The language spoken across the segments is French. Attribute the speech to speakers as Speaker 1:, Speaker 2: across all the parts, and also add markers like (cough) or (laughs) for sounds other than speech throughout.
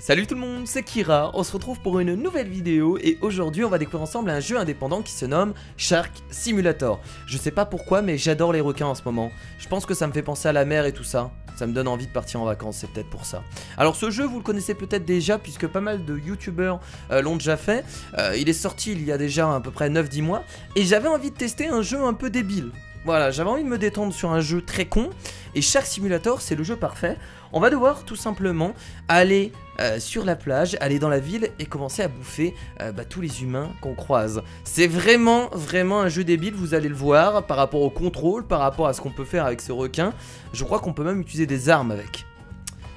Speaker 1: Salut tout le monde, c'est Kira, on se retrouve pour une nouvelle vidéo et aujourd'hui on va découvrir ensemble un jeu indépendant qui se nomme Shark Simulator. Je sais pas pourquoi mais j'adore les requins en ce moment. Je pense que ça me fait penser à la mer et tout ça. Ça me donne envie de partir en vacances, c'est peut-être pour ça. Alors ce jeu vous le connaissez peut-être déjà puisque pas mal de youtubeurs euh, l'ont déjà fait. Euh, il est sorti il y a déjà à peu près 9-10 mois et j'avais envie de tester un jeu un peu débile. Voilà, j'avais envie de me détendre sur un jeu très con et Shark Simulator c'est le jeu parfait. On va devoir tout simplement aller euh, sur la plage, aller dans la ville et commencer à bouffer euh, bah, tous les humains qu'on croise. C'est vraiment, vraiment un jeu débile, vous allez le voir, par rapport au contrôle, par rapport à ce qu'on peut faire avec ce requin. Je crois qu'on peut même utiliser des armes avec.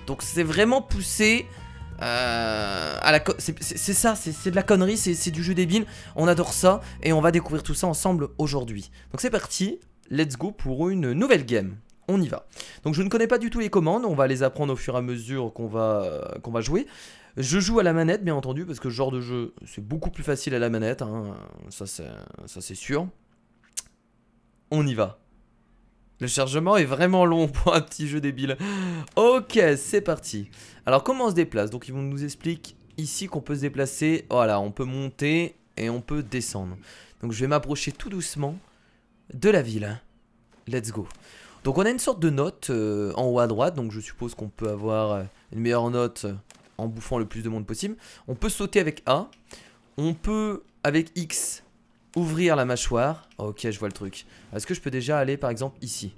Speaker 1: Donc c'est vraiment poussé... Euh, à la c'est ça, c'est de la connerie, c'est du jeu débile, on adore ça et on va découvrir tout ça ensemble aujourd'hui. Donc c'est parti, let's go pour une nouvelle game on y va. Donc je ne connais pas du tout les commandes, on va les apprendre au fur et à mesure qu'on va, qu'on va jouer. Je joue à la manette bien entendu parce que ce genre de jeu c'est beaucoup plus facile à la manette, hein. ça c'est sûr. On y va. Le chargement est vraiment long pour un petit jeu débile. Ok, c'est parti. Alors comment on se déplace? Donc ils vont nous expliquer ici qu'on peut se déplacer. Voilà, on peut monter et on peut descendre. Donc je vais m'approcher tout doucement de la ville. Let's go. Donc on a une sorte de note euh, en haut à droite, donc je suppose qu'on peut avoir euh, une meilleure note euh, en bouffant le plus de monde possible. On peut sauter avec A, on peut avec X ouvrir la mâchoire. Ok, je vois le truc. Est-ce que je peux déjà aller par exemple ici?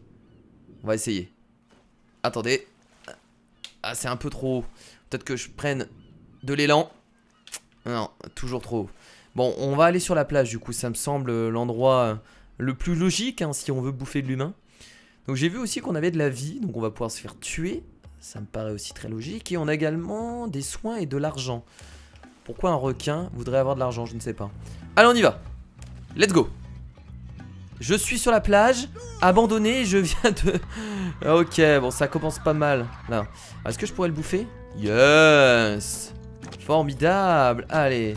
Speaker 1: On va essayer. Attendez. Ah, c'est un peu trop haut. Peut-être que je prenne de l'élan. Non, toujours trop haut. Bon, on va aller sur la plage du coup, ça me semble l'endroit le plus logique hein, si on veut bouffer de l'humain. Donc j'ai vu aussi qu'on avait de la vie, donc on va pouvoir se faire tuer. Ça me paraît aussi très logique. Et on a également des soins et de l'argent. Pourquoi un requin voudrait avoir de l'argent? Je ne sais pas. Allez, on y va. Let's go. Je suis sur la plage, abandonné, je viens de... (laughs) Ok, bon, ça commence pas mal, là. Est-ce que je pourrais le bouffer? Yes Formidable Allez.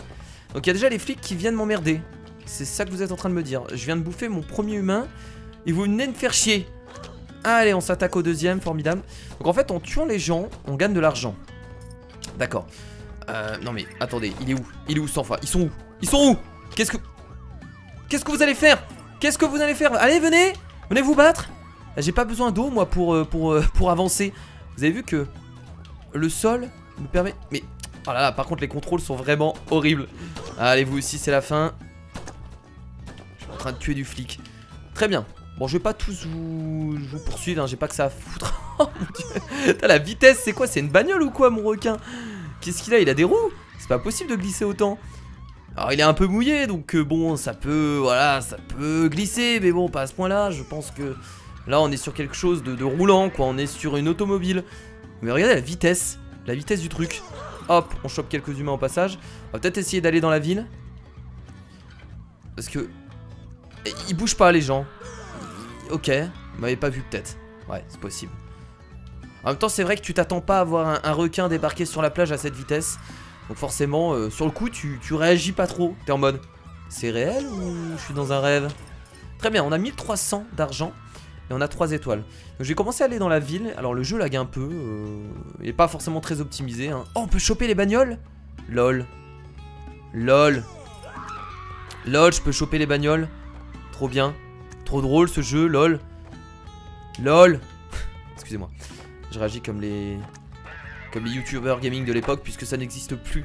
Speaker 1: Donc il y a déjà les flics qui viennent m'emmerder. C'est ça que vous êtes en train de me dire. Je viens de bouffer mon premier humain, et vous venez de me faire chier. Allez, on s'attaque au deuxième, formidable. Donc en fait, en tuant les gens, on gagne de l'argent. D'accord. Euh, non mais, attendez, il est où? Il est où sans foi Ils sont où? Ils sont où? Qu'est-ce que... Qu'est-ce que vous allez faire? Qu'est-ce que vous allez faire? Allez, venez Venez vous battre J'ai pas besoin d'eau, moi, pour, euh, euh, pour avancer. Vous avez vu que le sol me permet... Mais, oh là là, par contre, les contrôles sont vraiment horribles. Allez, vous aussi, c'est la fin. En train de tuer du flic. Très bien. Bon, je vais pas tous vous, vous poursuivre, hein, j'ai pas que ça à foutre. (laughs) oh mon dieu. la vitesse, c'est quoi C'est une bagnole ou quoi, mon requin? Qu'est-ce qu'il a Il a des roues? C'est pas possible de glisser autant. Alors, il est un peu mouillé, donc euh, bon, ça peut, voilà, ça peut glisser, mais bon, pas à ce point-là. Je pense que là, on est sur quelque chose de, roulant, quoi. On est sur une automobile. Mais regardez la vitesse, la vitesse du truc. Hop, on chope quelques humains au passage. On va peut-être essayer d'aller dans la ville. Parce que... Ils bougent pas, les gens. Ok, vous m'avez pas vu peut-être. Ouais, c'est possible. En même temps, c'est vrai que tu t'attends pas à voir un, requin débarquer sur la plage à cette vitesse. Donc forcément, euh, sur le coup, tu, réagis pas trop. T'es en mode, c'est réel ou je suis dans un rêve? Très bien, on a 1300 d'argent et on a 3 étoiles. Donc je vais commencer à aller dans la ville. Alors le jeu lag un peu, euh, il est pas forcément très optimisé. Hein. Oh, on peut choper les bagnoles? Lol. Lol. Lol, je peux choper les bagnoles. Trop bien. Trop drôle ce jeu, lol. Lol. (laughs) Excusez-moi. Je réagis comme les comme les youtubeurs gaming de l'époque puisque ça n'existe plus.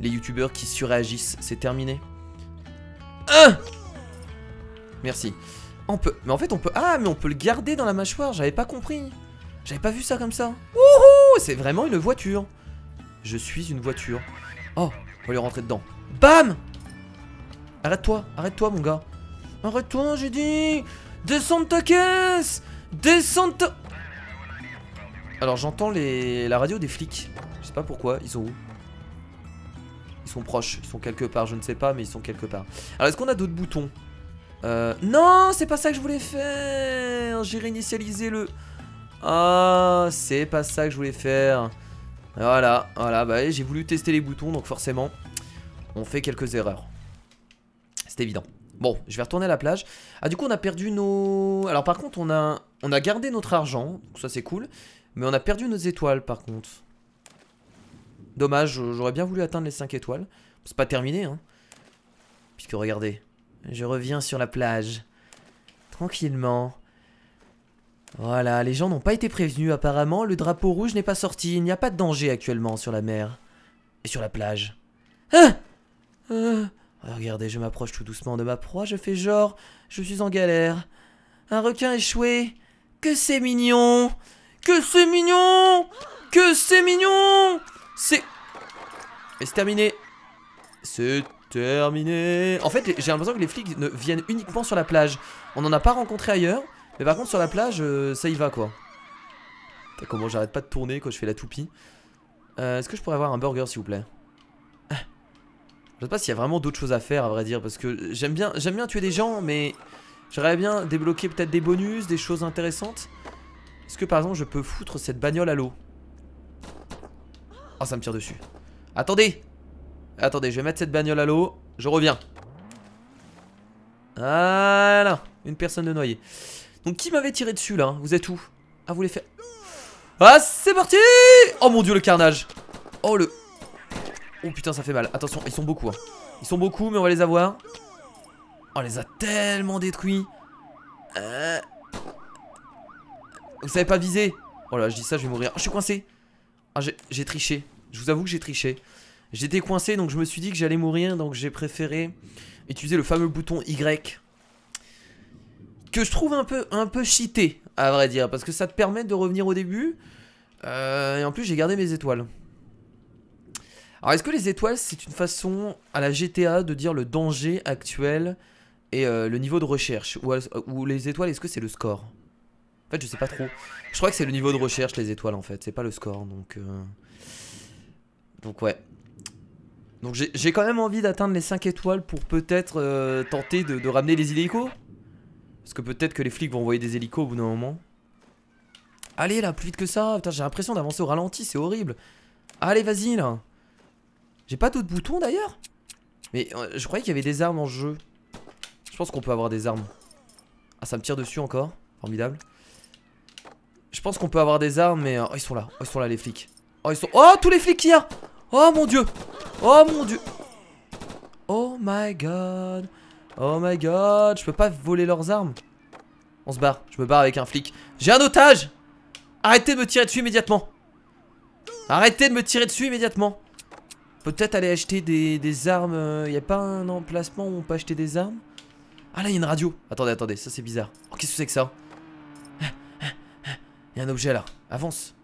Speaker 1: Les youtubeurs qui surréagissent, c'est terminé. Ah Merci. On peut mais en fait on peut ah mais on peut le garder dans la mâchoire, j'avais pas compris. J'avais pas vu ça comme ça. Wouhou C'est vraiment une voiture. Je suis une voiture. Oh, on va lui rentrer dedans. Bam Arrête-toi, arrête-toi mon gars. Arrête-toi, j'ai dit Descends de ta caisse Descends de. Alors j'entends la radio des flics. Je sais pas pourquoi, ils sont où? Ils sont proches, ils sont quelque part, je ne sais pas, mais ils sont quelque part. Alors est-ce qu'on a d'autres boutons? Euh... Non, c'est pas ça que je voulais faire J'ai réinitialisé le... Ah, c'est pas ça que je voulais faire. Voilà, voilà, bah j'ai voulu tester les boutons, donc forcément, on fait quelques erreurs. C'est évident. Bon, je vais retourner à la plage. Ah, du coup, on a perdu nos... Alors, par contre, on a, gardé notre argent. Donc ça, c'est cool. Mais on a perdu nos étoiles, par contre. Dommage, j'aurais bien voulu atteindre les 5 étoiles. C'est pas terminé, hein. Puisque regardez, je reviens sur la plage. Tranquillement. Voilà, les gens n'ont pas été prévenus apparemment, le drapeau rouge n'est pas sorti, il n'y a pas de danger actuellement sur la mer. Et sur la plage. Ah. Regardez, je m'approche tout doucement de ma proie, je fais genre, je suis en galère. Un requin échoué. Que c'est mignon Que c'est mignon Que c'est mignon C'est... Et c'est terminé. C'est terminé. En fait, j'ai l'impression que les flics ne viennent uniquement sur la plage. On n'en a pas rencontré ailleurs. Mais par contre, sur la plage, euh, ça y va quoi. Comment j'arrête pas de tourner quand je fais la toupie. Euh, est-ce que je pourrais avoir un burger s'il vous plaît? Sais pas s'il y a vraiment d'autres choses à faire à vrai dire. Parce que j'aime bien, tuer des gens, mais j'aimerais bien débloquer peut-être des bonus, des choses intéressantes. Est-ce que par exemple je peux foutre cette bagnole à l'eau? Oh ça me tire dessus. Attendez Attendez, je vais mettre cette bagnole à l'eau. Je reviens. Voilà. Une personne de noyer. Donc qui m'avait tiré dessus là? Vous êtes où? Ah vous les faites Ah c'est parti Oh mon dieu le carnage Oh le Oh putain ça fait mal. Attention ils sont beaucoup hein. Ils sont beaucoup mais on va les avoir. Oh on les a tellement détruits. Euh... Vous savez pas viser. Oh là je dis ça je vais mourir. Oh, Je suis coincé. Ah j'ai triché. Je vous avoue que j'ai triché. J'étais coincé donc je me suis dit que j'allais mourir donc j'ai préféré utiliser le fameux bouton Y que je trouve un peu, un peu cheaté, à vrai dire, parce que ça te permet de revenir au début. Euh, et en plus, j'ai gardé mes étoiles. Alors, est-ce que les étoiles, c'est une façon à la GTA de dire le danger actuel et euh, le niveau de recherche? Ou, les étoiles, est-ce que c'est le score? En fait, je sais pas trop. Je crois que c'est le niveau de recherche, les étoiles, en fait. C'est pas le score, donc... Euh, donc, ouais. Donc, j'ai quand même envie d'atteindre les 5 étoiles pour peut-être tenter de, ramener les hélicos parce que peut-être que les flics vont envoyer des hélicos au bout d'un moment. Allez là, plus vite que ça. J'ai l'impression d'avancer au ralenti, c'est horrible. Allez, vas-y là. J'ai pas d'autres boutons d'ailleurs Mais euh, je croyais qu'il y avait des armes en jeu. Je pense qu'on peut avoir des armes. Ah, ça me tire dessus encore. Formidable. Je pense qu'on peut avoir des armes, mais... Euh, oh, ils sont là. Oh, ils sont là, les flics. Oh, ils sont... Oh, tous les flics qu'il y a Oh, mon Dieu Oh, mon Dieu Oh my god Oh my god, je peux pas voler leurs armes. On se barre, je me barre avec un flic. J'ai un otage Arrêtez de me tirer dessus immédiatement. Arrêtez de me tirer dessus immédiatement. Peut-être aller acheter des, armes. Il euh, a pas un emplacement où on peut acheter des armes? Ah là, il y a une radio. Attendez, attendez, ça c'est bizarre. Oh, qu'est-ce que c'est que ça? Il y a un objet là. Avance.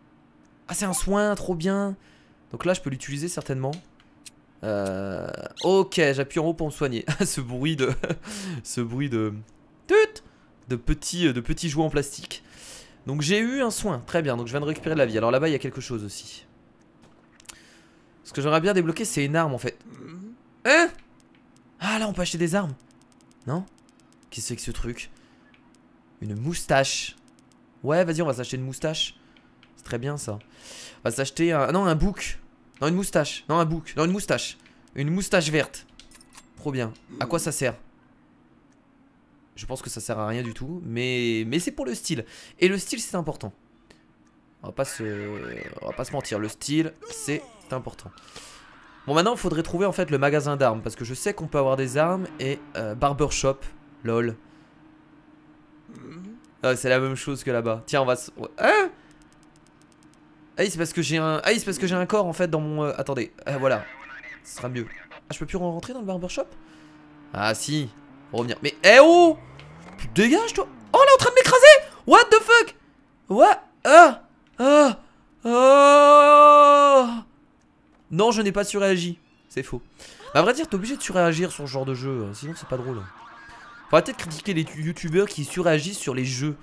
Speaker 1: Ah, c'est un soin, trop bien. Donc là, je peux l'utiliser certainement. Euh, ok, j'appuie en haut pour me soigner. (laughs) ce bruit de... (laughs) ce bruit de... De petits, de petits jouets en plastique. Donc j'ai eu un soin, très bien, donc je viens de récupérer de la vie. Alors là-bas, il y a quelque chose aussi. Ce que j'aimerais bien débloquer, c'est une arme en fait. Hein? Ah là, on peut acheter des armes. Non? Qu'est-ce que c'est que ce truc? Une moustache. Ouais, vas-y, on va s'acheter une moustache. C'est très bien ça. On va s'acheter un... Non, un bouc. Non, une moustache. Non, un bouc. Non, une moustache. Une moustache verte. Trop bien. À quoi ça sert? Je pense que ça sert à rien du tout. Mais, mais c'est pour le style. Et le style, c'est important. On va pas se... On va pas se mentir. Le style, c'est important. Bon, maintenant, il faudrait trouver en fait le magasin d'armes. Parce que je sais qu'on peut avoir des armes et euh, barbershop. Lol. Ah, c'est la même chose que là-bas. Tiens, on va... Hein? Ah c'est parce que j'ai un... Ah c'est parce que j'ai un corps en fait dans mon... Euh, attendez, euh, voilà. Ce sera mieux. Ah je peux plus rentrer dans le barbershop? Ah si, revenir. Mais eh oh Tu dégages toi Oh elle est en train de m'écraser What the fuck? What? Ah Ah Ah Non je n'ai pas surréagi. C'est faux. Bah, à vrai dire t'es obligé de surréagir sur ce genre de jeu, hein, sinon c'est pas drôle. Faudrait peut-être critiquer les youtubeurs qui surréagissent sur les jeux.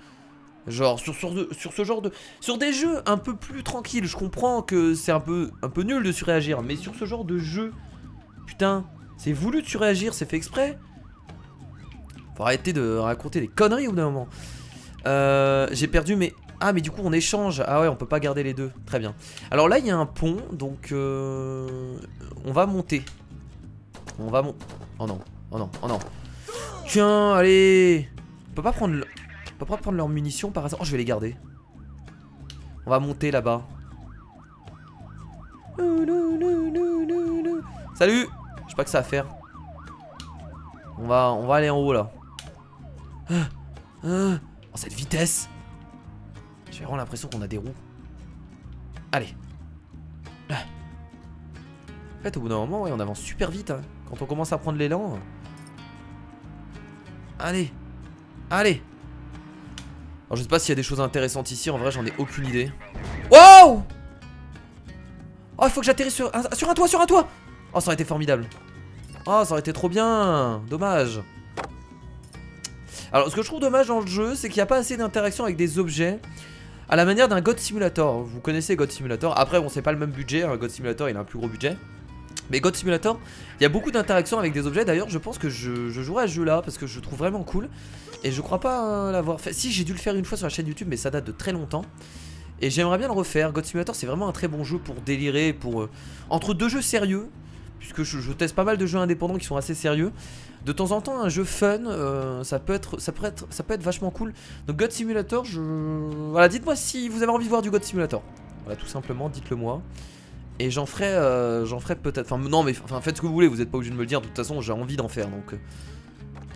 Speaker 1: Genre sur, sur, sur, ce genre de... Sur des jeux un peu plus tranquilles, je comprends que c'est un peu, un peu nul de surréagir, mais sur ce genre de jeu, putain, c'est voulu de surréagir, c'est fait exprès. Faut arrêter de raconter des conneries au bout d'un moment. Euh, J'ai perdu mes... Ah mais du coup on échange, ah ouais on peut pas garder les deux, très bien. Alors là il y a un pont, donc euh, on va monter. On va monter... Oh non, oh non, oh non. Tiens, allez On peut pas prendre... Le... On peut pas prendre leurs munitions par hasard. Oh, je vais les garder. On va monter là-bas. Salut Je sais pas que ça à faire. On va, on va aller en haut là. Ah, ah. Oh, cette vitesse J'ai vraiment l'impression qu'on a des roues. Allez. Ah. En fait, au bout d'un moment, on avance super vite. hein. Quand on commence à prendre l'élan. Allez. Allez. Alors, je sais pas s'il y a des choses intéressantes ici. En vrai, j'en ai aucune idée. Wow Oh, il faut que j'atterrisse sur, sur un toit, sur un toit Oh, ça aurait été formidable. Oh, ça aurait été trop bien. Dommage. Alors, ce que je trouve dommage dans le jeu, c'est qu'il n'y a pas assez d'interaction avec des objets. À la manière d'un God Simulator. Vous connaissez God Simulator. Après, bon, c'est pas le même budget. Un God Simulator, il a un plus gros budget. Mais God Simulator, il y a beaucoup d'interactions avec des objets. D'ailleurs, je pense que je, je jouerai à ce jeu-là parce que je le trouve vraiment cool. Et je crois pas euh, l'avoir fait. Si, j'ai dû le faire une fois sur la chaîne YouTube, mais ça date de très longtemps. Et j'aimerais bien le refaire. God Simulator, c'est vraiment un très bon jeu pour délirer, pour euh, entre deux jeux sérieux, puisque je, je teste pas mal de jeux indépendants qui sont assez sérieux. De temps en temps, un jeu fun, euh, ça peut être, ça peut être, vachement cool. Donc God Simulator, je, voilà, dites-moi si vous avez envie de voir du God Simulator. Voilà, tout simplement, dites-le moi. Et j'en ferai, euh, j'en ferai peut-être. Enfin, non, mais enfin, faites ce que vous voulez. Vous êtes pas obligé de me le dire. De toute façon, j'ai envie d'en faire. Donc, euh.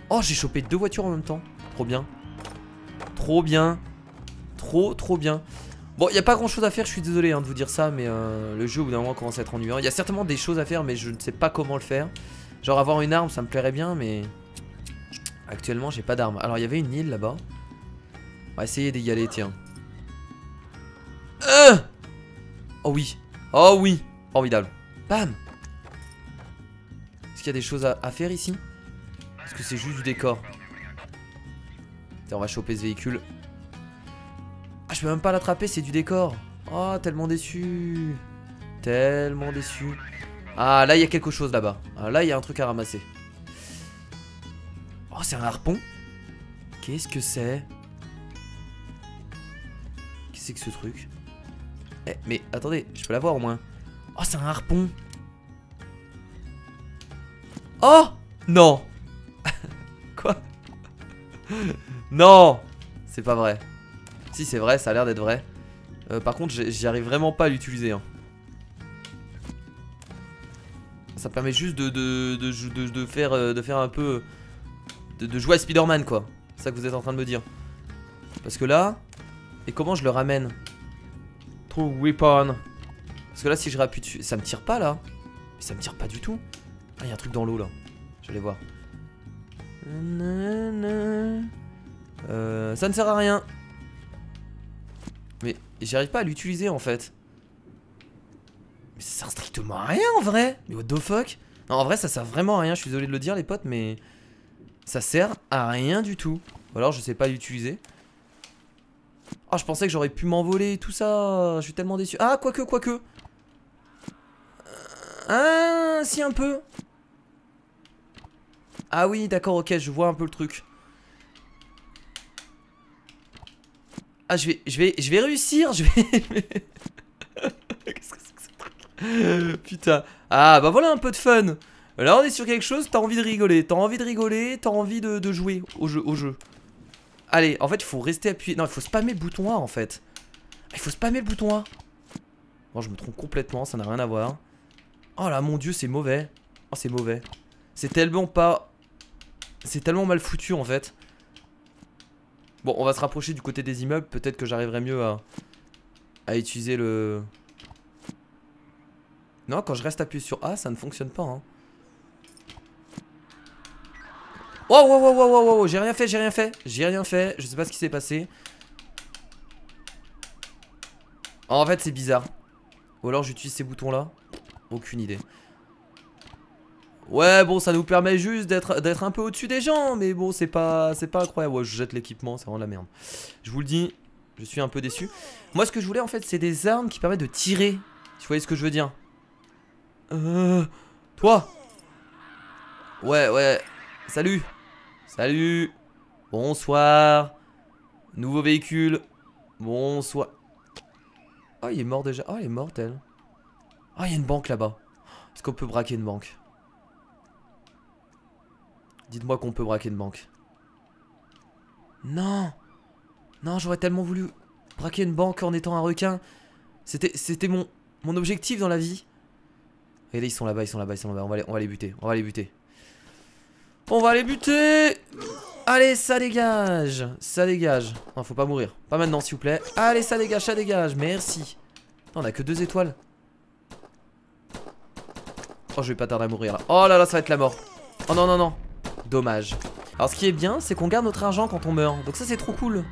Speaker 1: oh, j'ai chopé deux voitures en même temps. Trop bien. Trop bien. Trop, trop bien. Bon, il y a pas grand chose à faire, je suis désolé hein, de vous dire ça, mais euh, le jeu au bout d'un moment commence à être ennuyant. Il y a certainement des choses à faire, mais je ne sais pas comment le faire. Genre avoir une arme, ça me plairait bien, mais actuellement j'ai pas d'arme. Alors il y avait une île là-bas. On va essayer d'y aller, tiens. Euh oh oui, oh oui, formidable. Bam Est-ce qu'il y a des choses à, à faire ici? Est-ce que c'est juste du décor? Tiens, on va choper ce véhicule. Je peux même pas l'attraper, c'est du décor. Oh, tellement déçu. Tellement déçu. Ah, là, il y a quelque chose là-bas. Ah, là, il y a un truc à ramasser. Oh, c'est un harpon Qu'est-ce que c'est? Qu'est-ce que ce truc? Eh, mais attendez, je peux l'avoir au moins. Oh, c'est un harpon Oh Non (laughs) Quoi? Non C'est pas vrai. Si c'est vrai, ça a l'air d'être vrai. Euh, par contre, j'y arrive vraiment pas à l'utiliser. hein. Ça permet juste de, faire, euh, de faire un peu... De, jouer à Spider-Man, quoi. C'est ça que vous êtes en train de me dire. Parce que là... Et comment je le ramène? True weapon. Parce que là, si je rappuie dessus... Ça me tire pas, là ça me tire pas du tout. Ah, il y a un truc dans l'eau, là. Je vais aller voir. Euh, ça ne sert à rien. Mais j'y arrive pas à l'utiliser en fait. Mais ça sert strictement à rien en vrai. Mais what the fuck? Non, en vrai, ça sert vraiment à rien. Je suis désolé de le dire, les potes, mais ça sert à rien du tout. Ou alors, je sais pas l'utiliser. Ah, je pensais que j'aurais pu m'envoler tout ça. Je suis tellement déçu. Ah, quoique, quoique. Euh, Ah, si, un peu. Ah oui, d'accord, ok, je vois un peu le truc. Ah, je vais, je vais, je vais réussir, je vais... (laughs) Qu'est-ce que c'est que ce truc? Putain. Ah, bah voilà un peu de fun. Là, on est sur quelque chose, t'as envie de rigoler. T'as envie de rigoler, t'as envie de, jouer au jeu, au jeu. Allez, en fait, il faut rester appuyé. Non, il faut spammer le bouton A, en fait. Il faut spammer le bouton A. Bon, je me trompe complètement, ça n'a rien à voir. Oh là, mon dieu, c'est mauvais. Oh, c'est mauvais. C'est tellement pas... C'est tellement mal foutu, en fait. Bon, on va se rapprocher du côté des immeubles. Peut-être que j'arriverai mieux à, utiliser le... Non, quand je reste appuyé sur A, ça ne fonctionne pas. Hein. Oh, wow, wow, wow, wow, wow, j'ai rien fait, j'ai rien fait. J'ai rien fait, je sais pas ce qui s'est passé. En fait, c'est bizarre. Ou alors j'utilise ces boutons-là. Aucune idée. Ouais, bon, ça nous permet juste d'être un peu au-dessus des gens, mais bon, c'est pas pas incroyable. Ouais, je jette l'équipement, c'est vraiment de la merde. Je vous le dis, je suis un peu déçu. Moi, ce que je voulais en fait, c'est des armes qui permettent de tirer. Tu voyez ce que je veux dire? Euh, toi. Ouais, ouais. Salut. Salut. Bonsoir. Nouveau véhicule. Bonsoir. Oh, il est mort déjà. Oh, il est mortel. Ah, il y a une banque là-bas. Est-ce qu'on peut braquer une banque? Dites-moi qu'on peut braquer une banque. Non Non, j'aurais tellement voulu braquer une banque en étant un requin. C'était c'était mon, mon objectif dans la vie. Regardez, ils sont là-bas, ils sont là-bas, ils sont là-bas. On va, les, on va les buter, on va les buter. On va les buter Allez, ça dégage Ça dégage. Non, faut pas mourir. Pas maintenant, s'il vous plaît. Allez, ça dégage, ça dégage. Merci. on a que deux étoiles. Oh, je vais pas tarder à mourir là. Oh là là, ça va être la mort. Oh non, non, non. Dommage. Alors, ce qui est bien, c'est qu'on garde notre argent quand on meurt. Donc, ça, c'est trop cool.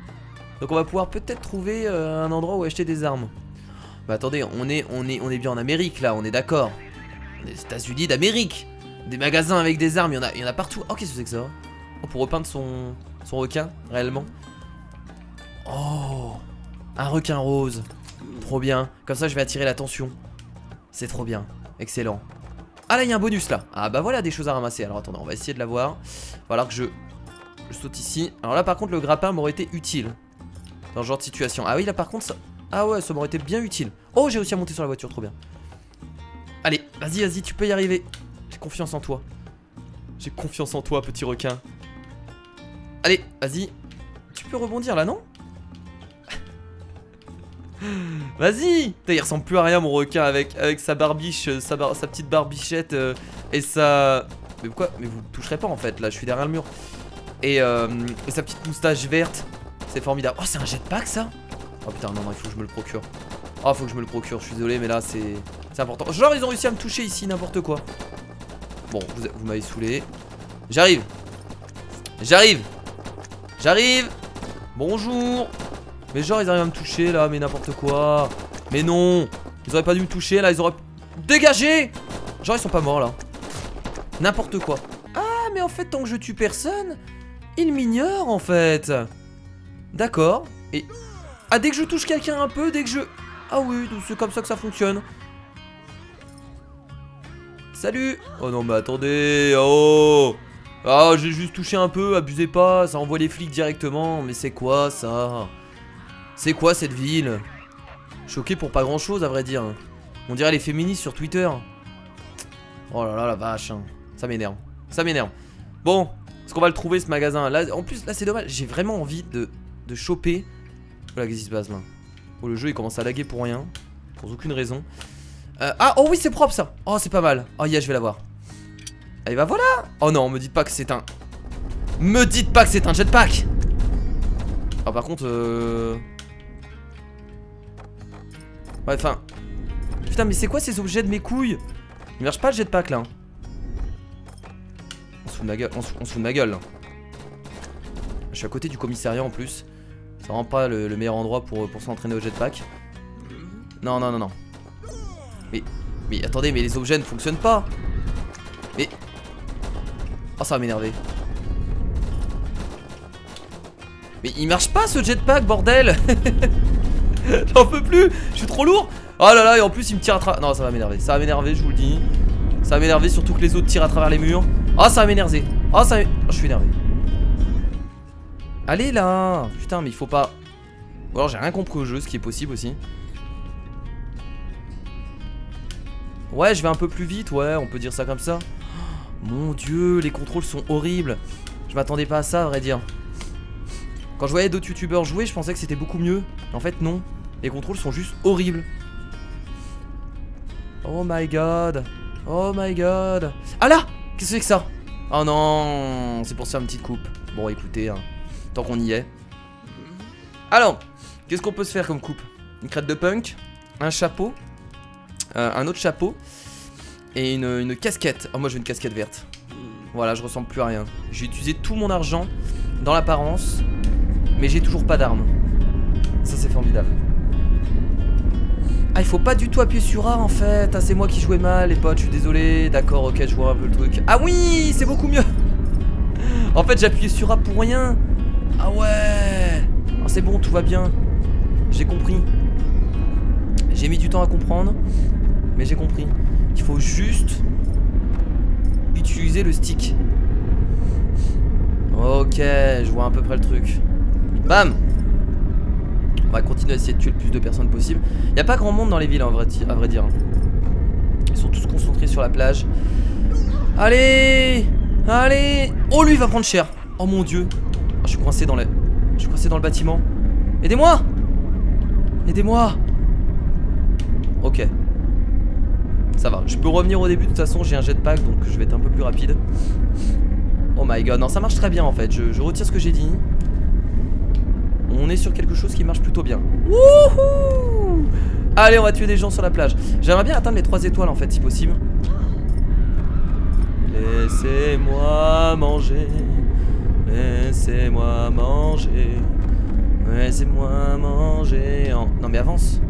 Speaker 1: Donc, on va pouvoir peut-être trouver euh, un endroit où acheter des armes. Bah, attendez, on est, on est, bien en Amérique là, on est d'accord. Les États-Unis d'Amérique. Des magasins avec des armes, il y en a, en a partout. Oh, qu'est-ce que c'est que ça oh, Pour repeindre son requin, réellement. Oh, un requin rose. Trop bien. Comme ça, je vais attirer l'attention. C'est trop bien. Excellent. Ah là, il y a un bonus là. Ah bah voilà des choses à ramasser. Alors attendez, on va essayer de l'avoir. Va que je, je saute ici. Alors là, par contre, le grappin m'aurait été utile. Dans ce genre de situation. Ah oui, là par contre, ça... Ah ouais, ça m'aurait été bien utile. Oh, j'ai réussi à monter sur la voiture, trop bien. Allez, vas-y, vas-y, tu peux y arriver. J'ai confiance en toi. J'ai confiance en toi, petit requin. Allez, vas-y. Tu peux rebondir là, non? Vas-y Il ressemble plus à rien mon requin avec, sa barbiche, euh, sa, petite barbichette euh, et sa... Mais pourquoi Mais vous toucherez pas en fait, là je suis derrière le mur. Et, euh, et sa petite moustache verte. C'est formidable. Oh c'est un jetpack ça Oh putain non non il faut que je me le procure. Oh faut que je me le procure, je suis désolé mais là c'est important. Genre ils ont réussi à me toucher ici, n'importe quoi. Bon, vous, m'avez saoulé. J'arrive. J'arrive. J'arrive. Bonjour. Mais genre, ils arrivent à me toucher là, mais n'importe quoi. Mais non. Ils auraient pas dû me toucher là, ils auraient. Dégagé Genre, ils sont pas morts là. N'importe quoi. Ah, mais en fait, tant que je tue personne, ils m'ignorent en fait. D'accord. Et. Ah, dès que je touche quelqu'un un peu, dès que je. Ah oui, c'est comme ça que ça fonctionne. Salut Oh non mais attendez Oh Ah j'ai juste touché un peu, abusez pas, ça envoie les flics directement, mais c'est quoi ça? C'est quoi cette ville? Choqué pour pas grand chose à vrai dire. On dirait les féministes sur Twitter. Oh là là la vache, hein. ça m'énerve, ça m'énerve. Bon, est-ce qu'on va le trouver ce magasin? Là En plus là c'est dommage, j'ai vraiment envie de, de choper. Voilà qu'est-ce qui se passe là? Oh le jeu il commence à laguer pour rien, pour aucune raison. Euh, ah, oh oui, c'est propre ça. Oh, c'est pas mal. Oh, yeah, je vais l'avoir. Allez, bah voilà. Oh non, me dites pas que c'est un. Me dites pas que c'est un jetpack. Ah, par contre, euh. Ouais, enfin. Putain, mais c'est quoi ces objets de mes couilles? Il marche pas le jetpack là. On se fout de ma gueule. On gueule là. Je suis à côté du commissariat en plus. C'est vraiment pas le, meilleur endroit pour, pour s'entraîner au jetpack. Non, non, non, non. Mais, mais attendez, mais les objets ne fonctionnent pas. Mais... Oh, ça va m'énerver. Mais il marche pas ce jetpack, bordel (laughs) (laughs) J'en peux plus Je suis trop lourd Oh là là, et en plus il me tire à travers... Non, ça va m'énerver. Ça va m'énerver, je vous le dis. Ça va m'énerver, surtout que les autres tirent à travers les murs. Oh, ça va m'énerver. Oh, ça oh, je suis énervé. Allez là Putain, mais il faut pas... Ou alors j'ai rien compris au jeu, ce qui est possible aussi. Ouais, je vais un peu plus vite, ouais, on peut dire ça comme ça. (gasps) mon dieu, les contrôles sont horribles. Je m'attendais pas à ça, à vrai dire. Quand je voyais d'autres youtubeurs jouer, je pensais que c'était beaucoup mieux. En fait, non. Les contrôles sont juste horribles. Oh my god. Oh my god. Ah là Qu'est-ce que c'est que ça? Oh non C'est pour faire une petite coupe. Bon, écoutez, hein, tant qu'on y est. Alors, qu'est-ce qu'on peut se faire comme coupe? Une crête de punk Un chapeau euh, un autre chapeau et une, casquette. Oh, moi, j'ai une casquette verte. Voilà, je ressemble plus à rien. J'ai utilisé tout mon argent dans l'apparence, mais j'ai toujours pas d'armes. Ça, c'est formidable. Ah, il faut pas du tout appuyer sur A en fait. Ah, c'est moi qui jouais mal, les potes, je suis désolé. D'accord, ok, je vois un peu le truc. Ah oui, c'est beaucoup mieux. en fait, j'ai appuyé sur A pour rien. Ah ouais. Ah, c'est bon, tout va bien. J'ai compris. J'ai mis du temps à comprendre. Mais j'ai compris. Il faut juste utiliser le stick. Ok, je vois à peu près le truc. Bam On va continuer à essayer de tuer le plus de personnes possible. Il n'y a pas grand monde dans les villes, à vrai dire. Ils sont tous concentrés sur la plage. Allez Allez Oh, lui, il va prendre cher. Oh mon dieu. Oh, je suis coincé dans le... Je suis coincé dans le bâtiment. Aidez-moi Aidez-moi Ok. Ça va, je peux revenir au début, de toute façon j'ai un jetpack donc je vais être un peu plus rapide. Oh my god, non ça marche très bien en fait, je retire ce que j'ai dit. On est sur quelque chose qui marche plutôt bien. Wouhou Allez, on va tuer des gens sur la plage. J'aimerais bien atteindre les 3 étoiles en fait, si possible. Laissez-moi manger. Laissez-moi manger. Laissez-moi manger. Non, mais avance.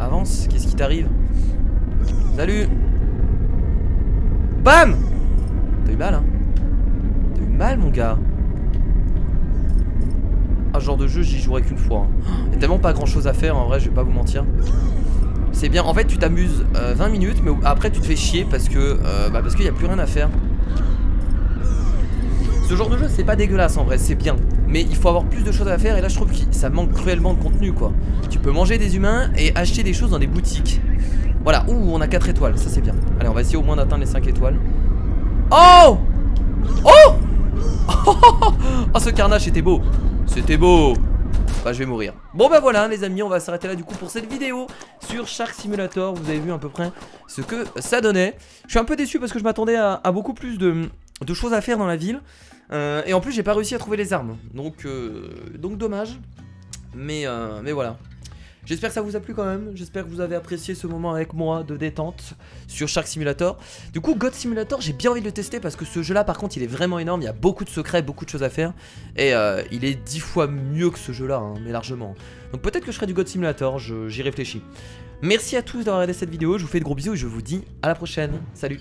Speaker 1: Avance, qu'est-ce qui t'arrive? Salut Bam T'as eu mal, hein? T'as eu mal, mon gars genre de jeu, j'y jouerai qu'une fois. Il hein. y a tellement pas grand chose à faire, en vrai, je vais pas vous mentir. C'est bien, en fait, tu t'amuses 20 euh, minutes, mais après, tu te fais chier parce que euh, bah, parce qu'il y a plus rien à faire. Ce genre de jeu, c'est pas dégueulasse en vrai, c'est bien. Mais il faut avoir plus de choses à faire, et là, je trouve que ça manque cruellement de contenu, quoi. Tu peux manger des humains et acheter des choses dans des boutiques. Voilà, ouh, on a 4 étoiles, ça c'est bien. Allez, on va essayer au moins d'atteindre les 5 étoiles. Oh Oh (laughs) Oh, ce carnage était beau c'était beau. Bah je vais mourir. Bon bah voilà les amis on va s'arrêter là du coup pour cette vidéo Sur Shark Simulator. Vous avez vu à peu près ce que ça donnait. Je suis un peu déçu parce que je m'attendais à, beaucoup plus de, choses à faire dans la ville. Euh, Et en plus j'ai pas réussi à trouver les armes. Donc, euh, donc dommage. Mais, euh, mais voilà J'espère que ça vous a plu quand même, j'espère que vous avez apprécié ce moment avec moi de détente sur Shark Simulator. Du coup, God Simulator, j'ai bien envie de le tester parce que ce jeu-là, par contre, il est vraiment énorme, il y a beaucoup de secrets, beaucoup de choses à faire. Et euh, il est dix fois mieux que ce jeu-là, hein, mais largement. Donc peut-être que je ferai du God Simulator, j'y réfléchis. Merci à tous d'avoir regardé cette vidéo, je vous fais de gros bisous et je vous dis à la prochaine. Salut